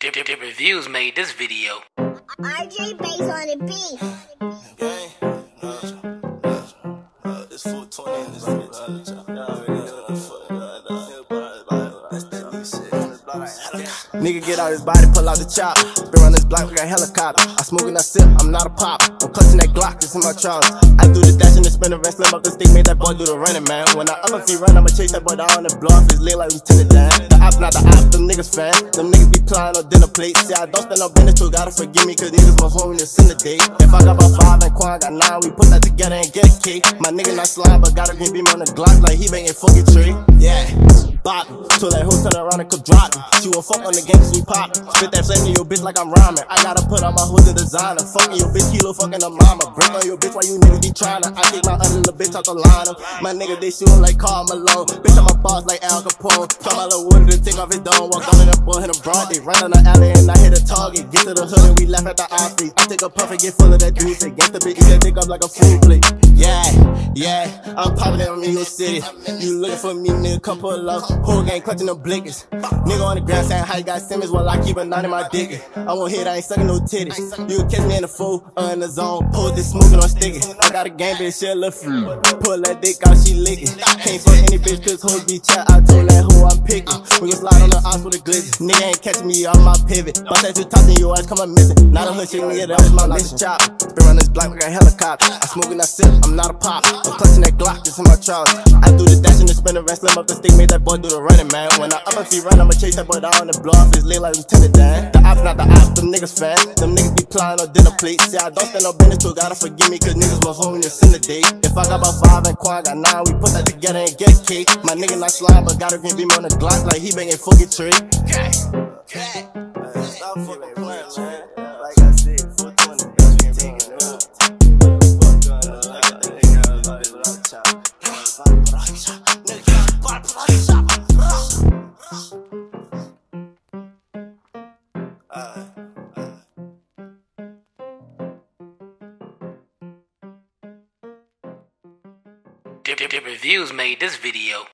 Dip, dip, dip Reviews made this video. RJ Bass on the beat. Gang. Uh, uh, uh, it's 420 in this bitch. Nigga get out his body, pull out the chop. Been around this block like a helicopter. I smoke and I sip, I'm not a pop. I'm clutching that Glock, this is my trousers. I do the dash and the spin the rest, slim up the stick, made that boy do the running, man. When I up a feet run, I'ma chase that boy down and blow off his leg like Lieutenant Dan. The op, not the op, them niggas fan. Them niggas be plying on dinner plates. See, I don't spend no business, so gotta forgive me, cause niggas was home in the day. If I got about five and Quan got nine, we put that together and get a cake. My nigga not slime, but got a green beam on the Glock like he banging fucking tree. Yeah Told that hoe turn around and come drop me. She won't fuck on the game we pop. Spit that flame in your bitch like I'm rhyming. I gotta put on my hood to designer. Fucking your bitch, kilo fucking a mama. Break on your bitch while you niggas be tryna. I take my other little bitch out the line. My nigga, they shootin' like Karl Malone. Bitch, I'm a boss like Al Capone. Tell my little wood to take off his dome. Walk on in the boy, hit a broad. They run on the alley and I hit a target. Get to the hood and we laugh at the offbeat. I take a puff and get full of that juice. Get the bitch, eat that dick up like a food plate. Yeah, yeah, I'm poppin' it in your city. You looking for me, nigga, come pull up. Whole gang clutching them blinkers. Nigga on the ground saying how you got Simmons while I keep a knot in my dick. I won't hit, I ain't sucking no titties. You catch me in the fool, or uh, in the zone. Pull this smoking on sticky. I got a game, bitch, she little free. Pull that dick out, she licking. Can't fuck any bitch, cause hoes be chat. I told that hoe I'm picking. We can slide on the ops with a glitch. Nigga ain't catching me on my pivot. Bust that you talking, your ass come up missing. Not a hood shit, nigga, that was my mission. Chop. Been on this block like a helicopter. I smoke and I sip, I'm not a pop. I'm clutching that Glock, this is my trousers. I do the dash and the spin the rest, slim up the stick, made that boy do the running, man. When I up a feet run, I'ma chase that boy down and blow off his leg like Lieutenant Dan. The op, not the op, them niggas fan. Them niggas be plying on dinner plates. See, I don't stand no business, so gotta forgive me, cause niggas was home this in the day. If I got about five and Quan got nine, we put that together and get cake. My nigga not slime, but got a green beam on the Glock like he banging fucking tree. Okay. Okay. Stop fucking playing, man. Like I said, 420, bitch, you taking it up. Dip, Reviews made this video.